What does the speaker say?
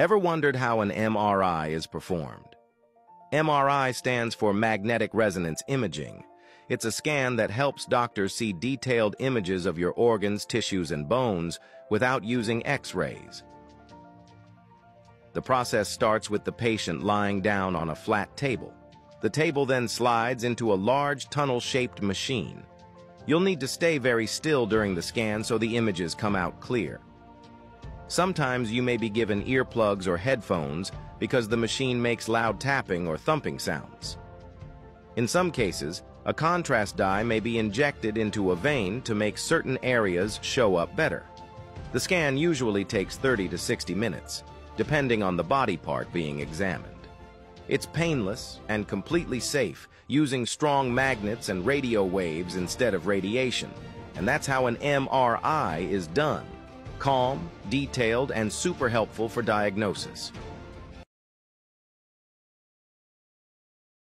Ever wondered how an MRI is performed? MRI stands for Magnetic Resonance Imaging. It's a scan that helps doctors see detailed images of your organs, tissues, and bones without using X-rays. The process starts with the patient lying down on a flat table. The table then slides into a large tunnel-shaped machine. You'll need to stay very still during the scan so the images come out clear. Sometimes you may be given earplugs or headphones because the machine makes loud tapping or thumping sounds. In some cases, a contrast dye may be injected into a vein to make certain areas show up better. The scan usually takes 30 to 60 minutes, depending on the body part being examined. It's painless and completely safe, using strong magnets and radio waves instead of radiation, and that's how an MRI is done calm, detailed, and super helpful for diagnosis.